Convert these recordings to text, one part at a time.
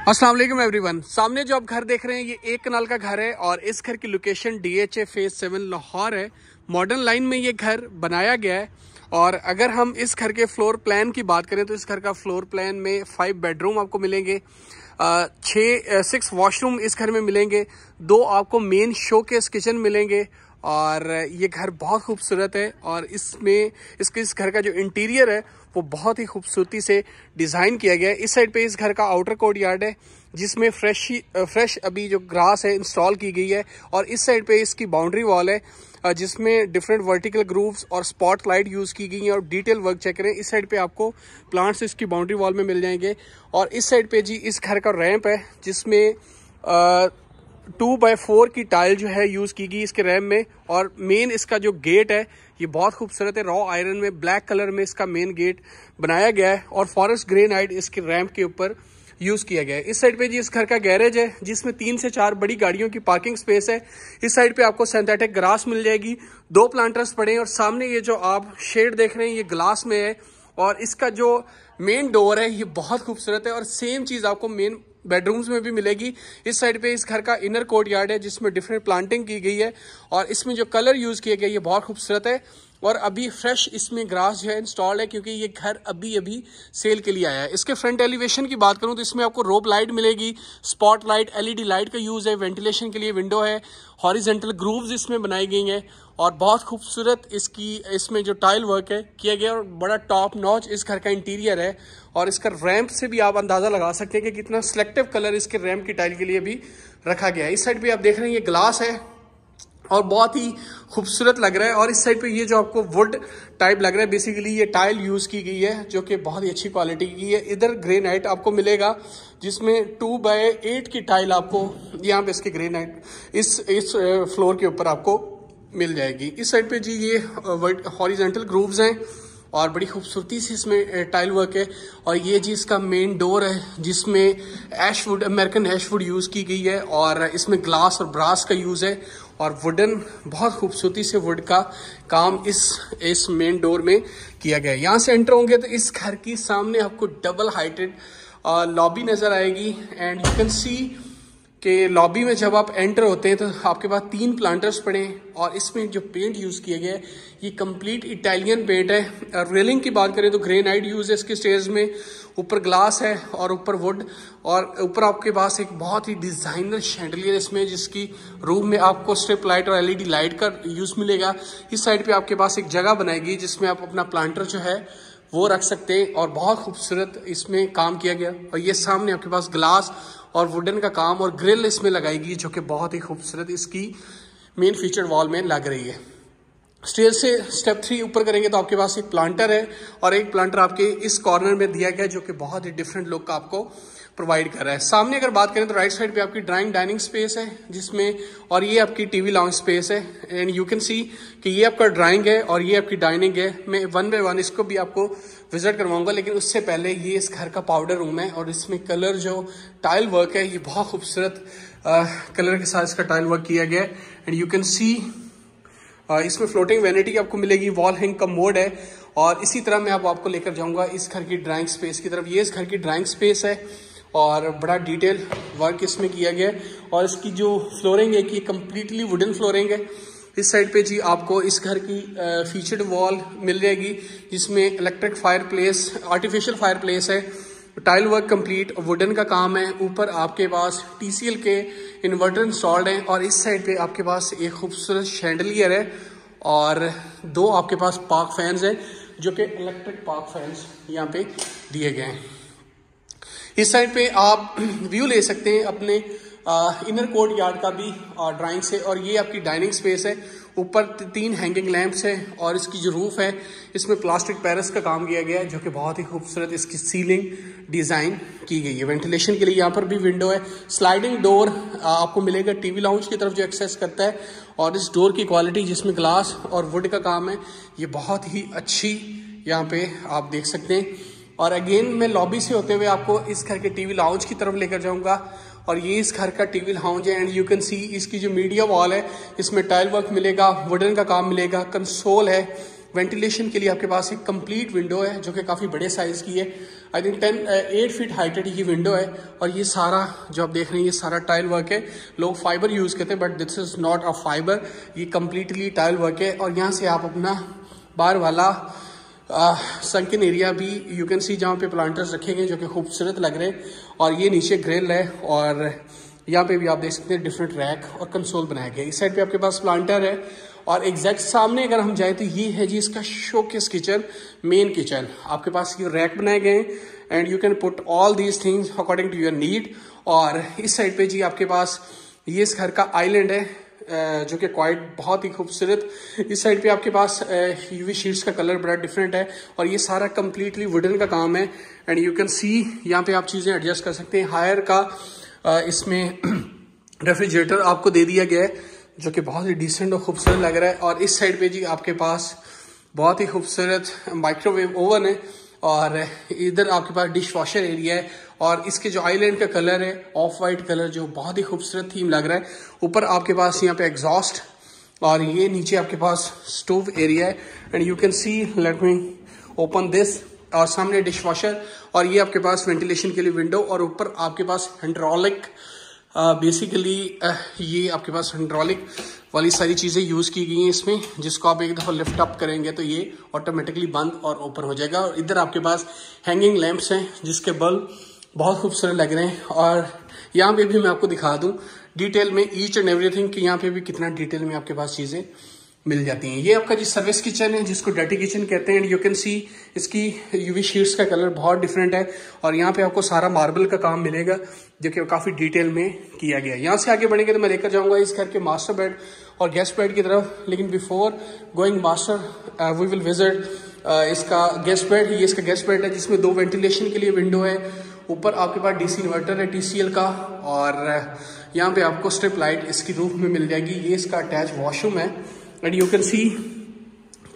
अस्सलाम वालेकुम एवरीवन। सामने जो आप घर देख रहे हैं, ये एक कनाल का घर है और इस घर की location DHA phase seven Lahore है। मॉडर्न लाइन में ये घर बनाया गया है और अगर हम इस घर के फ्लोर प्लान की बात करें तो इस घर का फ्लोर प्लान में फाइव बेडरूम आपको मिलेंगे। छः सिक्स वॉशरूम इस घर में मिलेंगे। दो आपको मेन शो केस किचन मिलेंगे और ये घर बहुत खूबसूरत है और इसमें, इसके, इस घर का जो इंटीरियर है वो बहुत ही खूबसूरती से डिज़ाइन किया गया है। इस साइड पे इस घर का आउटर कोर्ट यार्ड है, जिसमें फ्रेश फ्रेश अभी जो ग्रास है इंस्टॉल की गई है और इस साइड पे इसकी बाउंड्री वॉल है जिसमें डिफरेंट वर्टिकल ग्रूव्स और स्पॉट लाइट यूज़ की गई हैं और डिटेल वर्क चेक करें। इस साइड पे आपको प्लांट्स इसकी बाउंड्री वॉल में मिल जाएँगे। और इस साइड पे जी, इस घर का रैंप है, जिसमें टू बाय फोर की टाइल जो है यूज़ की गई इसके रैम में, और मेन इसका जो गेट है, ये बहुत खूबसूरत है रॉ आयरन में ब्लैक कलर में इसका मेन गेट बनाया गया है, और फॉरेस्ट ग्रेनाइट इसके रैम्प के ऊपर यूज़ किया गया है। इस साइड पे जी इस घर का गैरेज है, जिसमें तीन से चार बड़ी गाड़ियों की पार्किंग स्पेस है। इस साइड पे आपको सिंथेटिक ग्रास मिल जाएगी, दो प्लांटर्स पड़े हैं, और सामने ये जो आप शेड देख रहे हैं, ये ग्लास में है, और इसका जो मेन डोर है, ये बहुत खूबसूरत है, और सेम चीज़ आपको मेन बेडरूम्स में भी मिलेगी। इस साइड पे इस घर का इनर कोर्ट यार्ड है, जिसमें डिफरेंट प्लांटिंग की गई है और इसमें जो कलर यूज़ किए गए ये बहुत खूबसूरत है। और अभी फ्रेश इसमें ग्रास जो है इंस्टॉल्ड है क्योंकि ये घर अभी अभी सेल के लिए आया है। इसके फ्रंट एलिवेशन की बात करूँ तो इसमें आपको रोप लाइट मिलेगी स्पॉट लाइट एलईडी लाइट का यूज़ है वेंटिलेशन के लिए विंडो है हॉरिजेंटल ग्रूव्स इसमें बनाई गई हैं और बहुत खूबसूरत इसकी, इसमें जो टाइल वर्क है किया गया और बड़ा टॉप नॉच इस घर का इंटीरियर है और इसका रैम्प से भी आप अंदाज़ा लगा सकते हैं कि कितना सिलेक्टिव कलर इसके रैम्प की टाइल के लिए भी रखा गया है। इस साइड भी आप देख रहे हैं, ये ग्लास है। और बहुत ही खूबसूरत लग रहा है। और इस साइड पे ये जो आपको वुड टाइप लग रहा है बेसिकली ये टाइल यूज़ की गई है, जो कि बहुत ही अच्छी क्वालिटी की है। इधर ग्रे नाइट आपको मिलेगा, जिसमें टू बाय एट की टाइल आपको यहाँ पे इसके ग्रे नाइट इस इस फ्लोर के ऊपर आपको मिल जाएगी। इस साइड पे जी ये हॉरिजेंटल ग्रूव्स हैं, और बड़ी खूबसूरती से इसमें टाइल वर्क है। और ये जी इसका मेन डोर है, जिसमें एशवुड अमेरिकन एशवुड यूज़ की गई है, और इसमें ग्लास और ब्रास का यूज़ है। और वुडन बहुत खूबसूरती से वुड का काम इस इस मेन डोर में किया गया है। यहाँ से एंटर होंगे तो इस घर की सामने आपको डबल हाइटेड लॉबी नज़र आएगी। एंड यू कैन सी कि लॉबी में जब आप एंटर होते हैं तो आपके पास तीन प्लांटर्स पड़े हैं और इसमें जो पेंट यूज़ गया है, ये कंप्लीट इटालियन पेंट है। रेलिंग की बात करें तो ग्रेनाइट यूज़ है इसके स्टेज में। ऊपर ग्लास है और ऊपर वुड और ऊपर आपके पास एक बहुत ही डिज़ाइनर शेंडलियर इसमें, जिसकी रूम में आपको स्ट्रिप लाइट और एलईडी लाइट का यूज़ मिलेगा। इस साइड पे आपके पास एक जगह बनाएगी जिसमें आप अपना प्लांटर जो है वो रख सकते हैं और बहुत खूबसूरत इसमें काम किया गया। और ये सामने आपके पास ग्लास और वुडन का काम और ग्रिल इसमें लगाएगी, जो कि बहुत ही खूबसूरत इसकी मेन फीचर वॉल में लग रही है। स्टेज से स्टेप थ्री ऊपर करेंगे तो आपके पास एक प्लांटर है और एक प्लांटर आपके इस कॉर्नर में दिया गया, जो कि बहुत ही डिफरेंट लुक का आपको प्रोवाइड कर रहा है। सामने अगर बात करें तो राइट साइड पे आपकी ड्राइंग डाइनिंग स्पेस है, जिसमें और ये आपकी टीवी लॉन्च स्पेस है। एंड यू कैन सी कि ये आपका ड्राइंग है और ये आपकी डाइनिंग है। मैं वन बाय वन इसको भी आपको विज़िट करवाऊँगा, लेकिन उससे पहले ये इस घर का पाउडर रूम है और इसमें कलर जो टाइल वर्क है, ये बहुत खूबसूरत कलर के साथ इसका टाइल वर्क किया गया है। एंड यू कैन सी इसमें फ्लोटिंग वेनिटी आपको मिलेगी वॉल हैंग का मोड है। और इसी तरह मैं आप आपको लेकर जाऊँगा इस घर की ड्राइंग स्पेस की तरफ़। ये इस घर की ड्राइंग स्पेस है। और बड़ा डिटेल वर्क इसमें किया गया है। और इसकी जो फ्लोरिंग है कि कम्प्लीटली वुडन फ्लोरिंग है। इस साइड पे जी आपको इस घर की फीचर्ड वॉल मिल जाएगी, जिसमें electric fireplace artificial fireplace है। टाइल वर्क कंप्लीट वुडन का काम है। ऊपर आपके पास टीसीएल के इन्वर्टर इंस्टॉल्ड हैं और इस साइड पे आपके पास एक खूबसूरत शैंडलियर है और दो आपके पास पार्क फैंस हैं, जो कि इलेक्ट्रिक पार्क फैंस यहाँ पे दिए गए हैं। इस साइड पे आप व्यू ले सकते हैं अपने इनर कोर्ट यार्ड का भी ड्राइंग से और ये आपकी डाइनिंग स्पेस है। ऊपर तीन हैंगिंग लैंप्स हैं और इसकी जो रूफ है, इसमें प्लास्टिक पैरस का काम किया गया है, जो कि बहुत ही खूबसूरत इसकी सीलिंग डिज़ाइन की गई है। वेंटिलेशन के लिए यहाँ पर भी विंडो है। स्लाइडिंग डोर आपको मिलेगा टीवी लाउंज की तरफ़ जो एक्सेस करता है और इस डोर की क्वालिटी जिसमें ग्लास और वुड का काम है, ये बहुत ही अच्छी यहाँ पे आप देख सकते हैं। और अगेन मैं लॉबी से होते हुए आपको इस घर के टीवी लाउंज की तरफ़ लेकर जाऊँगा। और ये इस घर का टीवी हाउस है एंड यू कैन सी इसकी जो मीडिया वॉल है, इसमें टाइल वर्क मिलेगा वुडन का काम मिलेगा कंसोल है। वेंटिलेशन के लिए आपके पास एक कंप्लीट विंडो है, जो कि काफ़ी बड़े साइज़ की है। I think ten eight feet heighted ये विंडो है। और ये सारा, जो आप देख रहे हैं, ये सारा टाइल वर्क है। लोग फाइबर यूज़ करते हैं but this is not a fibre ये कम्प्लीटली टाइल वर्क है। और यहाँ से आप अपना बार वाला संकिन एरिया भी यू कैन सी जहाँ पे प्लांटर्स रखे गए जो कि खूबसूरत लग रहे हैं। और ये नीचे ग्रिल है और यहाँ पे भी आप देख सकते हैं डिफरेंट रैक और कंसोल बनाया गया इस साइड पे आपके पास प्लांटर है और एग्जैक्ट सामने अगर हम जाए तो ये है जी इसका शोकेस किचन मेन किचन आपके पास ये रैक बनाए गए हैं and you can put all these things according to your need और इस साइड पे जी आपके पास ये इस घर का आइलैंड है। जो कि क्वाइट बहुत ही खूबसूरत। इस साइड पे आपके पास यूवी शीट्स का कलर बड़ा डिफरेंट है और ये सारा कम्प्लीटली वुडन का काम है। एंड यू कैन सी यहाँ पे आप चीज़ें एडजस्ट कर सकते हैं। हायर का इसमें रेफ्रिजरेटर आपको दे दिया गया है, जो कि बहुत ही डिसेंट और खूबसूरत लग रहा है। और इस साइड पे जी आपके पास बहुत ही खूबसूरत माइक्रोवेव ओवन है और इधर आपके पास डिश वॉशर एरिया है। और इसके जो आईलैंड का कलर है ऑफ़ वाइट कलर जो बहुत ही खूबसूरत थीम लग रहा है। ऊपर आपके पास यहाँ पे एग्जॉस्ट और ये नीचे आपके पास स्टोव एरिया है। And you can see let me open this और सामने डिश वॉशर और ये आपके पास वेंटिलेशन के लिए विंडो और ऊपर आपके पास हाइड्रोलिक बेसिकली ये आपके पास हाइड्रोलिक वाली सारी चीज़ें यूज़ की गई हैं इसमें, जिसको आप एक दफ़ा लिफ्ट अप करेंगे तो ये ऑटोमेटिकली बंद और ओपन हो जाएगा। और इधर आपके पास हैंगिंग लैंप्स हैं, जिसके बल्ब बहुत खूबसूरत लग रहे हैं और यहाँ पे भी मैं आपको दिखा दूँ डिटेल में ईच एंड एवरीथिंग कि यहाँ पे भी कितना डिटेल में आपके पास चीज़ें मिल जाती हैं। ये आपका जी सर्विस किचन है, जिसको डर्टी किचन कहते हैं एंड यू कैन सी इसकी यूवी शीट्स का कलर बहुत डिफरेंट है और यहाँ पे आपको सारा मार्बल का काम मिलेगा, जो कि काफ़ी डिटेल में किया गया है। यहाँ से आगे बढ़ेंगे तो मैं लेकर जाऊँगा इस घर के मास्टर बेड और गेस्ट बेड की तरफ़, लेकिन before going master we will visit इसका गेस्ट बेड ये इसका गेस्ट बेड है, जिसमें दो वेंटिलेशन के लिए विंडो है ऊपर आपके पास डीसी इन्वर्टर है, टीसीएल का, और यहाँ पे आपको स्ट्रिप लाइट इसकी रूफ में मिल जाएगी। ये इसका अटैच वॉशरूम है एंड यू कैन सी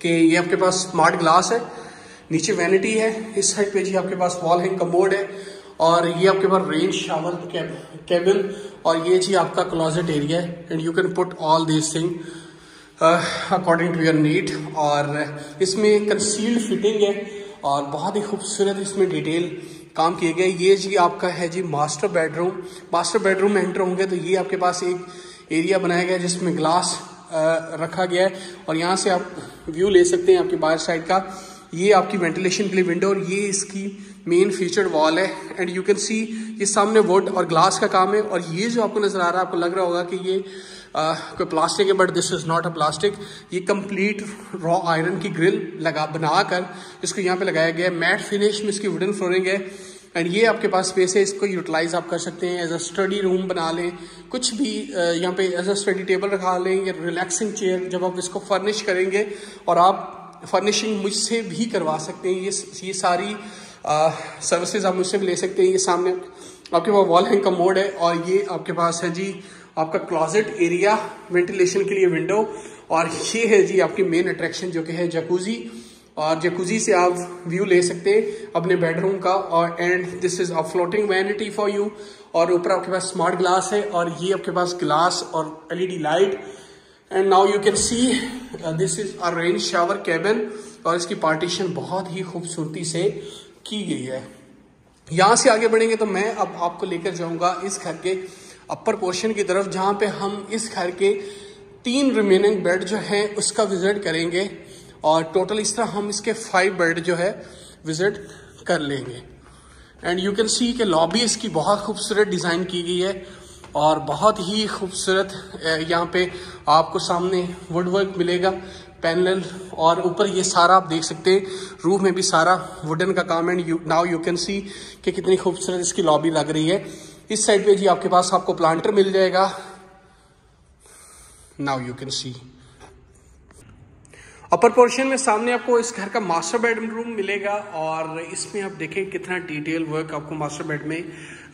कि ये आपके पास स्मार्ट ग्लास है, नीचे वैनिटी है, इस साइड पे जी आपके पास वॉल हैंग कमोड है, और ये आपके पास रेन शावर केबिन और ये जी आपका क्लोजेट एरिया है and you can put all this thing according to your need और, इसमें कंसील्ड फिटिंग है, और बहुत ही खूबसूरत इसमें डिटेल काम किए गए। ये जी आपका है जी मास्टर बेडरूम मास्टर बेडरूम में एंटर होंगे तो ये आपके पास एक एरिया बनाया गया जिसमें ग्लास रखा गया है। और यहाँ से आप व्यू ले सकते हैं आपके बाहर साइड का। ये आपकी वेंटिलेशन के लिए विंडो और ये इसकी मेन फीचर्ड वॉल है। एंड यू कैन सी ये सामने वुड और ग्लास का काम है। और ये जो आपको नज़र आ रहा है, आपको लग रहा होगा कि ये कोई प्लास्टिक है but this is not a plastic ये कंप्लीट रॉ आयरन की ग्रिल लगा, बनाकर इसको यहाँ पे लगाया गया है। मैट फिनिश में इसकी वुडन फ्लोरिंग है। एंड ये आपके पास स्पेस है, इसको यूटिलाइज आप कर सकते हैं। एज अ स्टडी रूम बना लें। कुछ भी यहाँ पे एज अ स्टडी टेबल रखा लें या रिलैक्सिंग चेयर जब आप इसको फर्निश करेंगे और आप फर्निशिंग मुझसे भी करवा सकते हैं। ये ये सारी सर्विसेज़ आप मुझसे भी ले सकते हैं। ये सामने आपके पास वॉल हैंग का मोड है और ये आपके पास है जी आपका क्लॉजेट एरिया वेंटिलेशन के लिए विंडो और ये है जी आपकी मेन अट्रैक्शन जो कि है जकूजी और जकूजी से आप व्यू ले सकते हैं अपने बेडरूम का, और and this is a floating vanity for you और ऊपर आपके पास स्मार्ट ग्लास है, और ये आपके पास ग्लास और LED light and now you can see this is a rain shower cabin और इसकी पार्टीशन बहुत ही खूबसूरती से की गई है। यहाँ से आगे बढ़ेंगे तो मैं अब आपको लेकर जाऊँगा इस घर के अपर पोर्शन की तरफ़, जहाँ पे हम इस घर के तीन रिमेनिंग बेड जो हैं, उसका विज़िट करेंगे और टोटल इस तरह हम इसके फाइव बेड जो है विज़िट कर लेंगे। एंड यू कैन सी कि लॉबी इसकी बहुत खूबसूरत डिज़ाइन की गई है और बहुत ही खूबसूरत यहाँ पे आपको सामने वुड वर्क मिलेगा पैनल और ऊपर ये सारा आप देख सकते हैं रूफ में भी सारा वुडन का काम and now you can see कि कितनी खूबसूरत इसकी लॉबी लग रही है। इस साइड पे जी आपके पास आपको प्लांटर मिल जाएगा। Now you can see upper portion में सामने आपको इस घर का मास्टर बेडरूम मिलेगा और इसमें आप देखें कितना डिटेल वर्क आपको मास्टर बेड में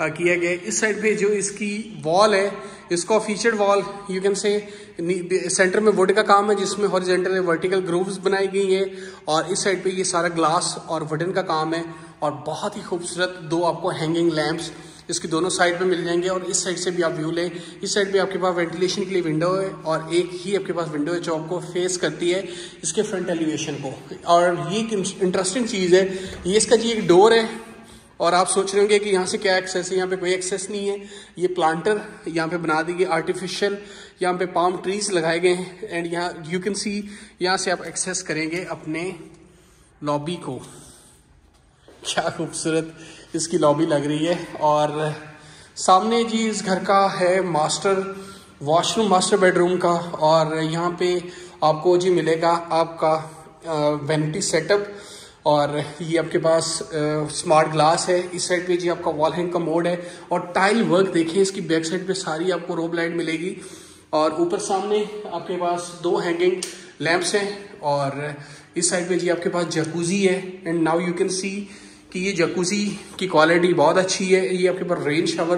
किया गया इस साइड पे जो इसकी वॉल है, इसको featured wall you can say centre में वुड का काम है, जिसमें हॉरिजेंटल वर्टिकल ग्रूव्स बनाई गई है और इस साइड पे ये सारा ग्लास और वुडन का काम है और बहुत ही खूबसूरत दो आपको हैंगिंग लैंप्स इसकी दोनों साइड पे मिल जाएँगे और इस साइड से भी आप व्यू लें। इस साइड पे आपके पास वेंटिलेशन के लिए विंडो है और एक ही आपके पास विंडो है जो आपको फेस करती है इसके फ्रंट एलिवेशन को। और ये एक इंटरेस्टिंग चीज़ है। ये इसका जी एक डोर है और आप सोच रहे होंगे कि यहाँ से क्या एक्सेस है? यहाँ पे कोई एक्सेस नहीं है। ये प्लांटर यहाँ पे बना दी गई आर्टिफिशियल यहाँ पे पाम ट्रीज लगाए गए हैं एंड यहाँ यू कैन सी यहाँ से आप एक्सेस करेंगे अपने लॉबी को। क्या खूबसूरत। इसकी लॉबी लग रही है और सामने जी इस घर का है मास्टर वॉशरूम मास्टर बेडरूम का और यहाँ पे आपको जी मिलेगा आपका वेनिटी सेटअप और ये आपके पास स्मार्ट ग्लास है। इस साइड पे जी आपका वॉल हैंग का मोड है और टाइल वर्क देखिए, इसकी बैक साइड पे सारी आपको रोब लाइट मिलेगी और ऊपर सामने आपके पास दो हैंगिंग लैंप्स हैं और इस साइड पे जी आपके पास जकूजी है। And now you can see कि ये जकूजी की क्वालिटी बहुत अच्छी है। ये आपके पास रेन शावर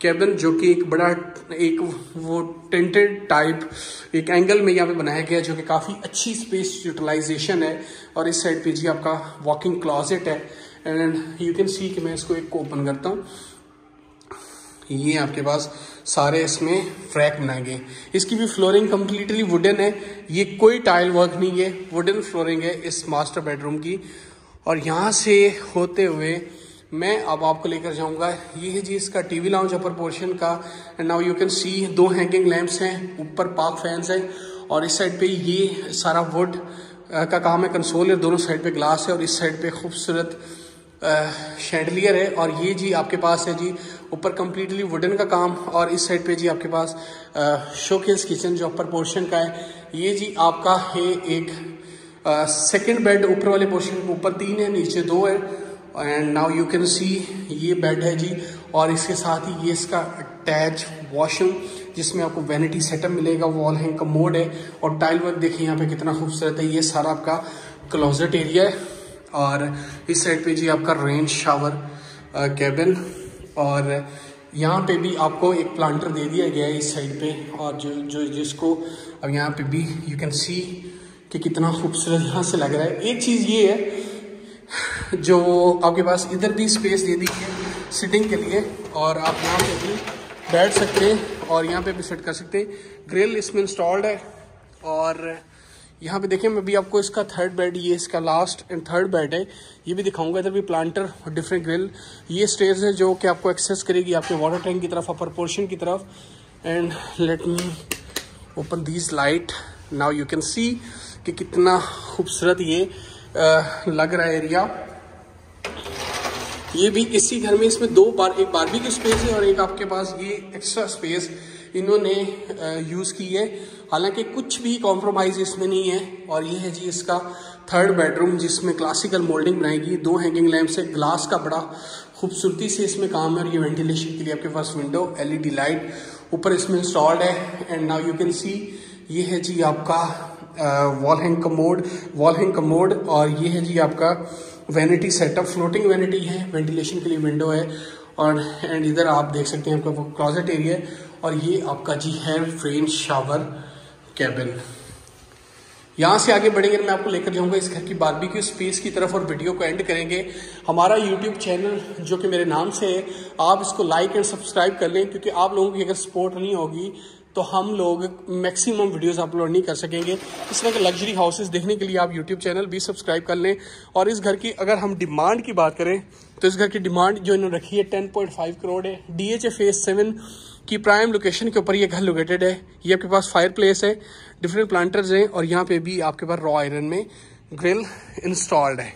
केबिन जो कि एक बड़ा, एक वो टेंटेड टाइप एक एंगल में यहाँ पे बनाया गया जो कि काफ़ी अच्छी स्पेस यूटिलाइजेशन है। और इस साइड पे जी आपका वॉकिंग क्लॉजेट है। एंड यू कैन सी कि मैं इसको एक ओपन करता हूँ। ये आपके पास सारे इसमें फ्रैक बनाए गए इसकी भी फ्लोरिंग कम्प्लीटली वुडन है। ये कोई टाइल वर्क नहीं है। वुडन फ्लोरिंग है इस मास्टर बेडरूम की। और यहाँ से होते हुए मैं अब आपको लेकर जाऊँगा। ये है जी इसका टीवी लाउंज अपर पोर्शन का। And now you can see दो हैंगिंग लैंप्स हैं, ऊपर पार्क फैंस हैं और इस साइड पे ये सारा वुड का काम है कंसोल है, दोनों साइड पे ग्लास है और इस साइड पे खूबसूरत शेंडलियर है और ये जी आपके पास है जी ऊपर कम्प्लीटली वुडन का काम और इस साइड पे जी आपके पास शोकेस किचन जो अपर पोर्शन का है। ये जी आपका है एक सेकंड बेड ऊपर वाले पोर्शन में ऊपर तीन है, नीचे दो है। And now you can see ये बेड है जी। और इसके साथ ही ये इसका अटैच वॉशरूम जिसमें आपको वैनिटी सेटअप मिलेगा वॉल हैंग का मोड है। और टाइल वर्क देखिए यहाँ पे कितना खूबसूरत है। ये सारा आपका क्लोजेट एरिया है। और इस साइड पे जी आपका रेन शावर कैबिन और यहाँ पे भी आपको एक प्लांटर दे दिया गया है इस साइड पे। और जो जो, जिसको अब यहाँ पे भी यू कैन सी कि कितना खूबसूरत यहाँ से लग रहा है। एक चीज़ ये है, जो आपके पास इधर भी स्पेस दे दी है सिटिंग के लिए, और आप यहाँ पे भी बैठ सकते हैं और यहाँ पे भी सेट कर सकते हैं। ग्रिल इसमें इंस्टॉल्ड है, और यहाँ पे देखिए, मैं भी आपको इसका थर्ड बेड ये इसका लास्ट एंड थर्ड बेड है। ये भी दिखाऊँगा, इधर भी प्लांटर और डिफरेंट ग्रिल ये स्टेज है जो कि आपको एक्सेस करेगी आपके वाटर टैंक की तरफ़ अपर पोर्शन की तरफ़। And let me open these light now you can see कि कितना खूबसूरत ये लग रहा है एरिया। ये भी इसी घर में, इसमें दो बार, एक बारबी की स्पेस है और एक आपके पास ये एक्स्ट्रा स्पेस इन्होंने यूज़ की है। हालाँकि कुछ भी कॉम्प्रोमाइज़ इसमें नहीं है और ये है जी इसका थर्ड बेडरूम जिसमें क्लासिकल मोल्डिंग बनाएगी। दो हैंगिंग लैम्प से ग्लास का बड़ा खूबसूरती से इसमें काम है और ये वेंटिलेशन के लिए आपके पास विंडो एलईडी लाइट ऊपर इसमें इंस्टॉल्ड है। And now you can see ये है जी आपका wall hang commode wall hang commode और ये है जी आपका वैनिटी सेटअप फ्लोटिंग वैनिटी है वेंटिलेशन के लिए विंडो है, और एंड इधर आप देख सकते हैं आपका क्लॉजेट एरिया और ये आपका जी है फ्रेन शावर कैबिन यहाँ से आगे बढ़ेंगे, मैं आपको लेकर जाऊँगा इस घर की बारबी स्पेस की तरफ़, और वीडियो को एंड करेंगे। हमारा यूट्यूब चैनल जो कि मेरे नाम से है, आप इसको लाइक एंड सब्सक्राइब कर लें, क्योंकि आप लोगों की अगर सपोर्ट नहीं होगी तो हम लोग मैक्सिमम वीडियोस अपलोड नहीं कर सकेंगे। इस तरह के लग्जरी हाउसेस देखने के लिए आप यूट्यूब चैनल भी सब्सक्राइब कर लें। और इस घर की अगर हम डिमांड की बात करें तो इस घर की डिमांड जो इन्होंने रखी है टेन पॉइंट फाइव करोड़ है। डी एच फेस सेवन की प्राइम लोकेशन के ऊपर ये घर लोकेटेड है। ये आपके पास फायर प्लेस है डिफरेंट प्लांटर्स हैं और यहाँ पे भी आपके पास रॉ आयरन में ग्रिल इंस्टॉल्ड है।